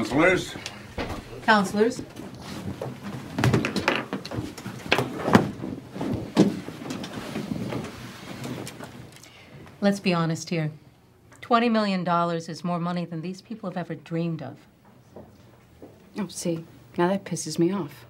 Counselors? Counselors? Let's be honest here. $20 million is more money than these people have ever dreamed of. Oh, see, now that pisses me off.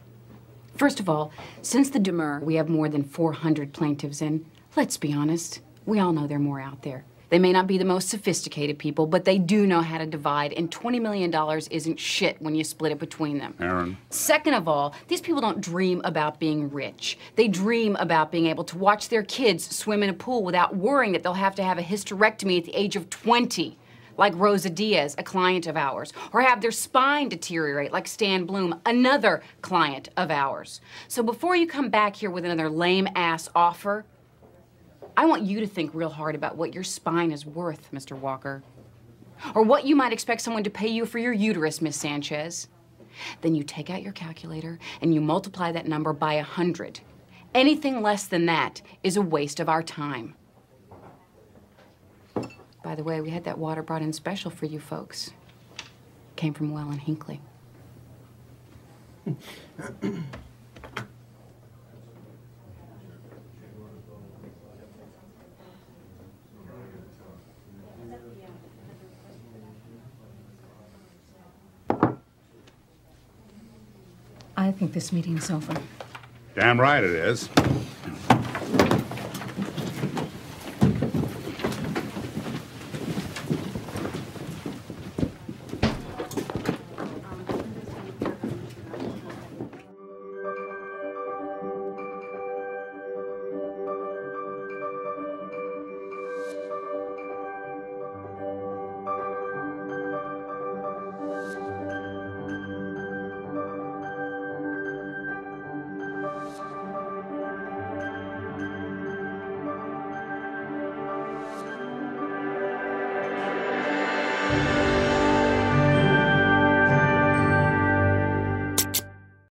First of all, since the demur, we have more than 400 plaintiffs, and let's be honest, we all know there are more out there. They may not be the most sophisticated people, but they do know how to divide, and $20 million isn't shit when you split it between them. Erin. Second of all, these people don't dream about being rich. They dream about being able to watch their kids swim in a pool without worrying that they'll have to have a hysterectomy at the age of 20, like Rosa Diaz, a client of ours, or have their spine deteriorate, like Stan Bloom, another client of ours. So before you come back here with another lame ass offer, I want you to think real hard about what your spine is worth, Mr. Walker. Or what you might expect someone to pay you for your uterus, Miss Sanchez. Then you take out your calculator and you multiply that number by a hundred. Anything less than that is a waste of our time. By the way, we had that water brought in special for you folks. Came from Well and Hinkley. I think this meeting's over. Damn right it is.